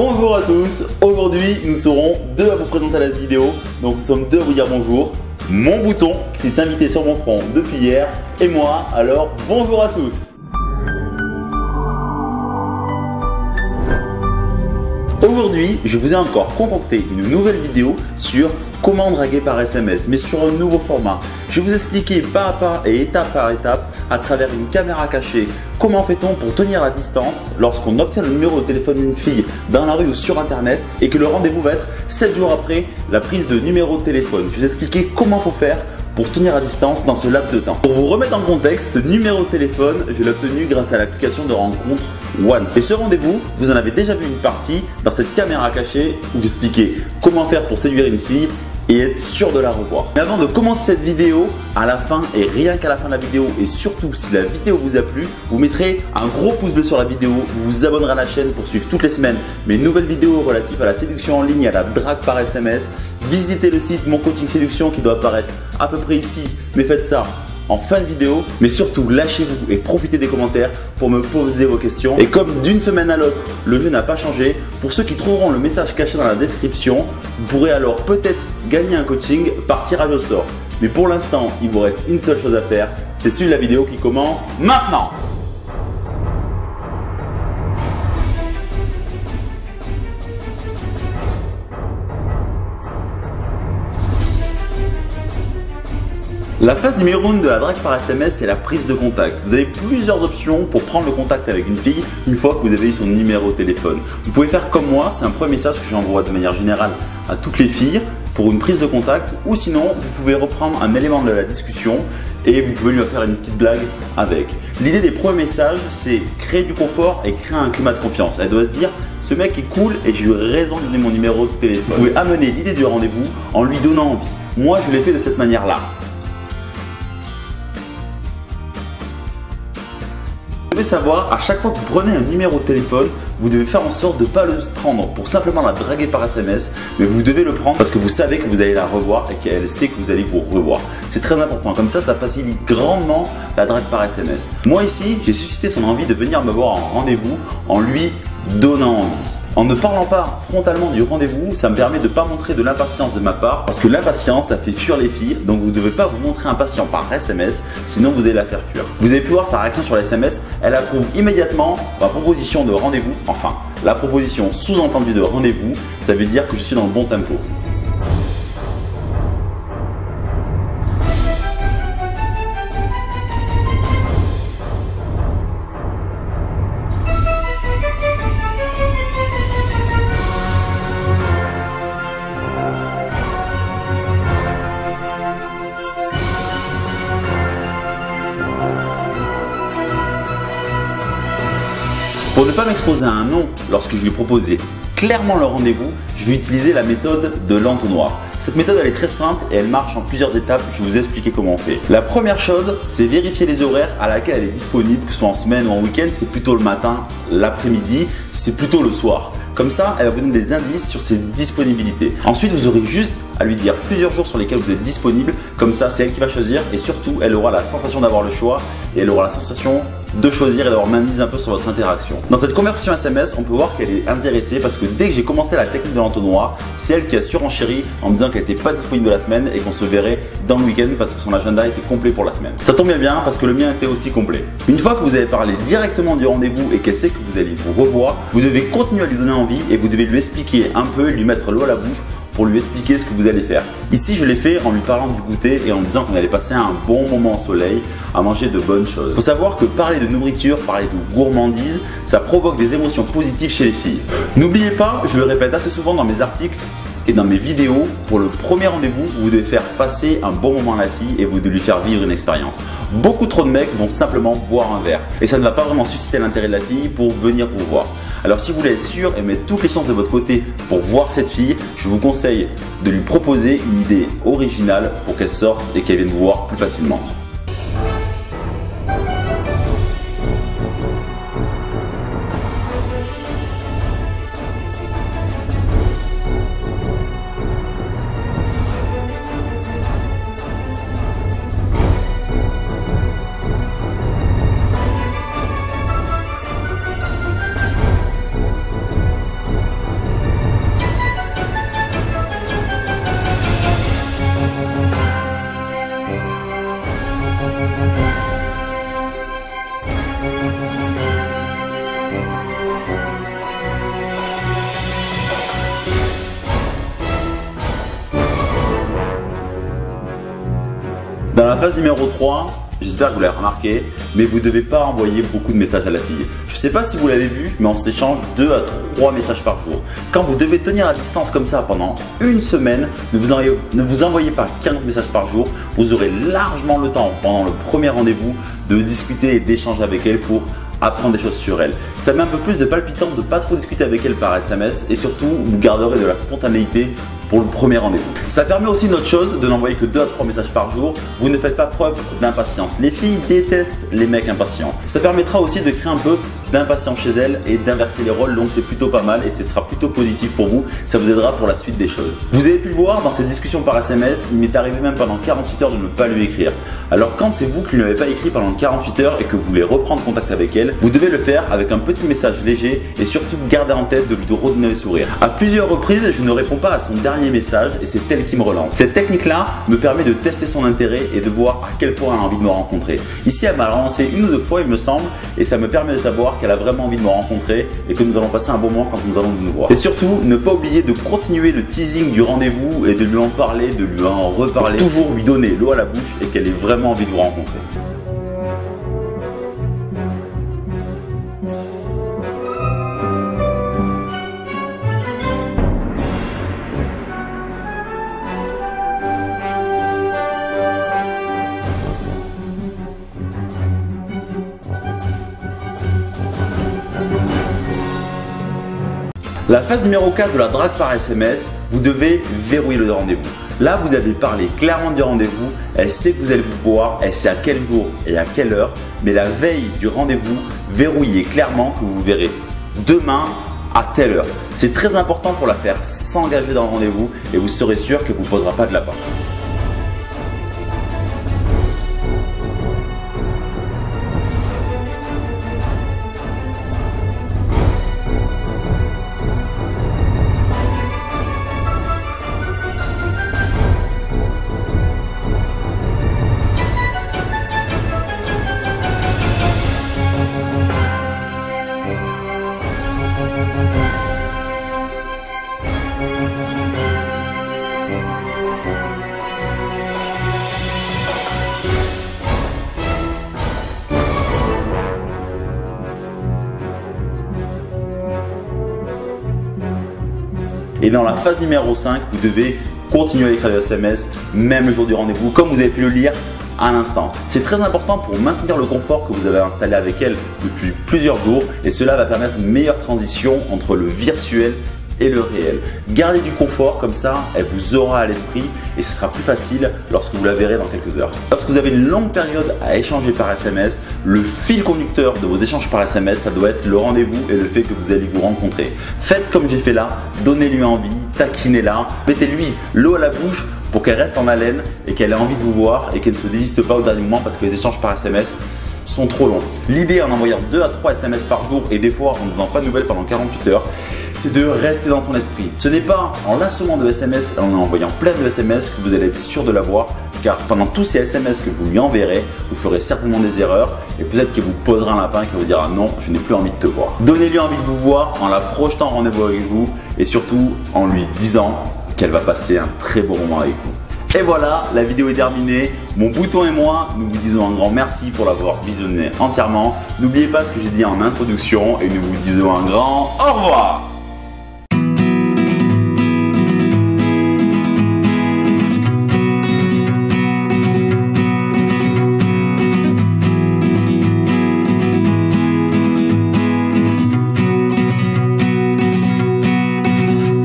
Bonjour à tous, aujourd'hui nous serons deux à vous présenter la vidéo, donc nous sommes deux à vous dire bonjour. Mon bouton s'est invité sur mon front depuis hier et moi, alors bonjour à tous. Aujourd'hui, je vous ai encore concocté une nouvelle vidéo sur comment draguer par SMS, mais sur un nouveau format. Je vais vous expliquer pas à pas et étape par étape, à travers une caméra cachée, comment fait-on pour tenir la distance lorsqu'on obtient le numéro de téléphone d'une fille dans la rue ou sur internet et que le rendez-vous va être 7 jours après la prise de numéro de téléphone? Je vais vous expliquer comment faut faire pour tenir à distance dans ce laps de temps. Pour vous remettre en contexte, ce numéro de téléphone, je l'ai obtenu grâce à l'application de rencontre Once. Et ce rendez-vous, vous en avez déjà vu une partie dans cette caméra cachée où j'expliquais comment faire pour séduire une fille et être sûr de la revoir. Mais avant de commencer cette vidéo, à la fin et rien qu'à la fin de la vidéo et surtout si la vidéo vous a plu, vous mettrez un gros pouce bleu sur la vidéo, vous vous abonnerez à la chaîne pour suivre toutes les semaines mes nouvelles vidéos relatives à la séduction en ligne et à la drague par SMS. Visitez le site Mon Coaching Séduction qui doit apparaître à peu près ici, mais faites ça en fin de vidéo. Mais surtout, lâchez-vous et profitez des commentaires pour me poser vos questions. Et comme d'une semaine à l'autre, le jeu n'a pas changé, pour ceux qui trouveront le message caché dans la description, vous pourrez alors peut-être gagner un coaching par tirage au sort. Mais pour l'instant, il vous reste une seule chose à faire, c'est suivre la vidéo qui commence maintenant. La phase numéro 1 de la drague par SMS, c'est la prise de contact. Vous avez plusieurs options pour prendre le contact avec une fille une fois que vous avez eu son numéro de téléphone. Vous pouvez faire comme moi, c'est un premier message que j'envoie de manière générale à toutes les filles pour une prise de contact ou sinon vous pouvez reprendre un élément de la discussion et vous pouvez lui faire une petite blague avec. L'idée des premiers messages, c'est créer du confort et créer un climat de confiance. Elle doit se dire, ce mec est cool et j'ai eu raison de donner mon numéro de téléphone. Vous pouvez amener l'idée du rendez-vous en lui donnant envie. Moi, je l'ai fait de cette manière-là. Devez savoir, à chaque fois que vous prenez un numéro de téléphone, vous devez faire en sorte de ne pas le prendre pour simplement la draguer par SMS, mais vous devez le prendre parce que vous savez que vous allez la revoir et qu'elle sait que vous allez vous revoir. C'est très important, comme ça, ça facilite grandement la drague par SMS. Moi ici, j'ai suscité son envie de venir me voir en rendez-vous en lui donnant envie. En ne parlant pas frontalement du rendez-vous, ça me permet de ne pas montrer de l'impatience de ma part parce que l'impatience, ça fait fuir les filles. Donc vous ne devez pas vous montrer impatient par SMS, sinon vous allez la faire fuir. Vous avez pu voir sa réaction sur les SMS, elle approuve immédiatement ma proposition de rendez-vous. Enfin, la proposition sous-entendue de rendez-vous, ça veut dire que je suis dans le bon tempo. M'exposer à un nom lorsque je lui proposais clairement le rendez-vous, je vais utiliser la méthode de l'entonnoir. Cette méthode elle est très simple et elle marche en plusieurs étapes. Je vais vous expliquer comment on fait. La première chose, c'est vérifier les horaires à laquelle elle est disponible, que ce soit en semaine ou en week-end. C'est plutôt le matin, l'après-midi, c'est plutôt le soir. Comme ça, elle va vous donner des indices sur ses disponibilités. Ensuite, vous aurez juste à lui dire plusieurs jours sur lesquels vous êtes disponible. Comme ça, c'est elle qui va choisir et surtout, elle aura la sensation d'avoir le choix et elle aura la sensation de choisir et d'avoir mise un peu sur votre interaction. Dans cette conversation SMS, on peut voir qu'elle est intéressée parce que dès que j'ai commencé la technique de l'entonnoir, c'est elle qui a surenchéri en me disant qu'elle n'était pas disponible la semaine et qu'on se verrait dans le week-end parce que son agenda était complet pour la semaine. Ça tombe bien parce que le mien était aussi complet. Une fois que vous avez parlé directement du rendez-vous et qu'elle sait que vous allez vous revoir, vous devez continuer à lui donner envie et vous devez lui expliquer un peu lui mettre l'eau à la bouche pour lui expliquer ce que vous allez faire. Ici, je l'ai fait en lui parlant du goûter et en disant qu'on allait passer un bon moment au soleil, à manger de bonnes choses. Faut savoir que parler de nourriture, parler de gourmandise, ça provoque des émotions positives chez les filles. N'oubliez pas, je le répète assez souvent dans mes articles, et dans mes vidéos, pour le premier rendez-vous, vous devez faire passer un bon moment à la fille et vous devez lui faire vivre une expérience. Beaucoup trop de mecs vont simplement boire un verre et ça ne va pas vraiment susciter l'intérêt de la fille pour venir vous voir. Alors si vous voulez être sûr et mettre toutes les chances de votre côté pour voir cette fille, je vous conseille de lui proposer une idée originale pour qu'elle sorte et qu'elle vienne vous voir plus facilement. Phase numéro 3, J'espère que vous l'avez remarqué, mais vous ne devez pas envoyer beaucoup de messages à la fille. Je ne sais pas si vous l'avez vu, mais on s'échange 2 à 3 messages par jour. Quand vous devez tenir la distance comme ça pendant une semaine, ne vous, envoyez, ne pas 15 messages par jour. Vous aurez largement le temps pendant le premier rendez-vous de discuter et d'échanger avec elle pour apprendre des choses sur elle. Ça met un peu plus de palpitant de pas trop discuter avec elle par SMS et surtout vous garderez de la spontanéité pour le premier rendez-vous. Ça permet aussi une autre chose, de n'envoyer que 2 à 3 messages par jour. Vous ne faites pas preuve d'impatience. Les filles détestent les mecs impatients. Ça permettra aussi de créer un peu d'impatience chez elles et d'inverser les rôles, donc c'est plutôt pas mal et ce sera plutôt positif pour vous. Ça vous aidera pour la suite des choses. Vous avez pu le voir dans cette discussion par SMS, il m'est arrivé même pendant 48 heures de ne pas lui écrire. Alors quand c'est vous qui ne lui avez pas écrit pendant 48 heures et que vous voulez reprendre contact avec elle, vous devez le faire avec un petit message léger et surtout garder en tête de lui redonner le sourire. À plusieurs reprises, je ne réponds pas à son dernier message et c'est elle qui me relance. Cette technique-là me permet de tester son intérêt et de voir à quel point elle a envie de me rencontrer. Ici, elle m'a relancé une ou deux fois, il me semble, et ça me permet de savoir qu'elle a vraiment envie de me rencontrer et que nous allons passer un bon moment quand nous allons nous voir. Et surtout, ne pas oublier de continuer le teasing du rendez-vous et de lui en parler, de lui en reparler. toujours lui donner l'eau à la bouche et qu'elle ait vraiment envie de vous rencontrer. La phase numéro 4 de la drague par SMS, vous devez verrouiller le rendez-vous. Là, vous avez parlé clairement du rendez-vous, elle sait que vous allez vous voir, elle sait à quel jour et à quelle heure, mais la veille du rendez-vous, verrouillez clairement que vous verrez demain à telle heure. C'est très important pour la faire s'engager dans le rendez-vous et vous serez sûr que vous ne posera pas de lapin. Et dans la phase numéro 5, vous devez continuer à écrire des SMS, même le jour du rendez-vous, comme vous avez pu le lire à l'instant. C'est très important pour maintenir le confort que vous avez installé avec elle depuis plusieurs jours et cela va permettre une meilleure transition entre le virtuel et le réel. Gardez du confort, comme ça, elle vous aura à l'esprit et ce sera plus facile lorsque vous la verrez dans quelques heures. Lorsque vous avez une longue période à échanger par SMS, le fil conducteur de vos échanges par SMS, ça doit être le rendez-vous et le fait que vous allez vous rencontrer. Faites comme j'ai fait là, donnez-lui envie, taquinez-la, mettez-lui l'eau à la bouche pour qu'elle reste en haleine et qu'elle ait envie de vous voir et qu'elle ne se désiste pas au dernier moment parce que les échanges par SMS sont trop longs. L'idée en envoyant 2 à 3 SMS par jour et des fois en ne donnant pas de nouvelles pendant 48 heures, c'est de rester dans son esprit. Ce n'est pas en l'assommant de SMS et en envoyant plein de SMS que vous allez être sûr de l'avoir, car pendant tous ces SMS que vous lui enverrez, vous ferez certainement des erreurs et peut-être qu'il vous posera un lapin qui vous dira non, je n'ai plus envie de te voir. Donnez-lui envie de vous voir en la projetant rendez-vous avec vous et surtout en lui disant qu'elle va passer un très bon moment avec vous. Et voilà, la vidéo est terminée. Mon bouton et moi, nous vous disons un grand merci pour l'avoir visionné entièrement. N'oubliez pas ce que j'ai dit en introduction et nous vous disons un grand au revoir